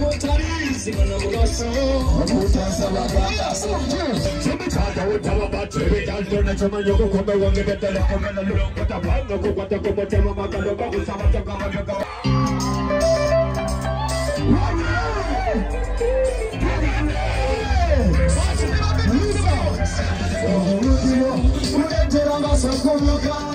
What time? You're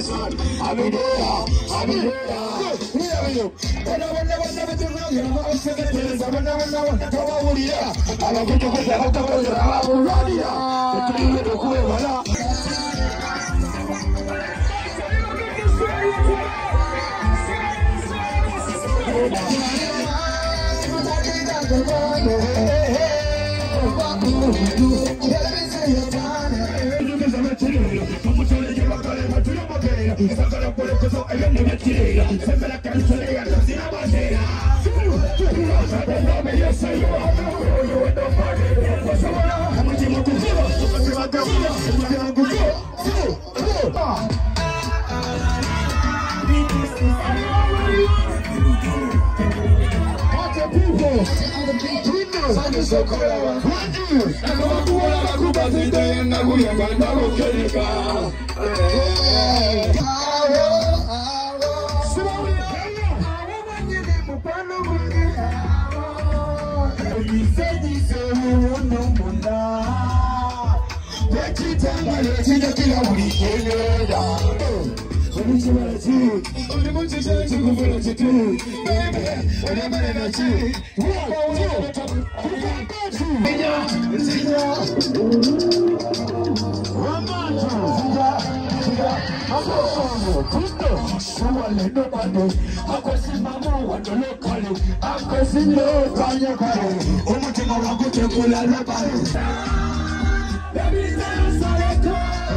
person. Hallelujah. Hallelujah. anakuja kuzalaka kuzalaka kuzalaka kutulile dokuwe wala Hey, hey, hey, hey, hey, hey, hey, hey, hey, hey, hey, hey, hey, por eso soy el me la la bandera matter the situation, I'll be there, I'll be there. Where are you? When I will never,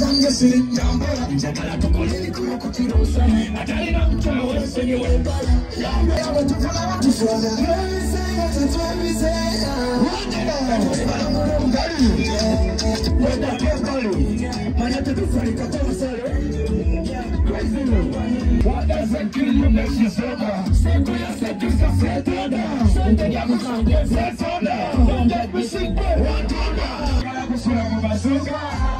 wrong, you know, I'm saying it is, I will never know what come over here. I'm a good to go, I'm a good to go, I'm a run here. But you need to go, voilà.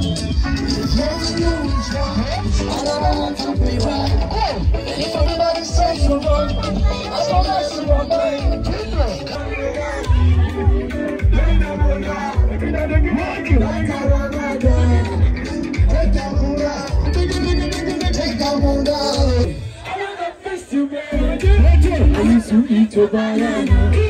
wrong. Yes, you I don't want to be right. If everybody says you're wrong, as long as you're right. I used to eat your banana.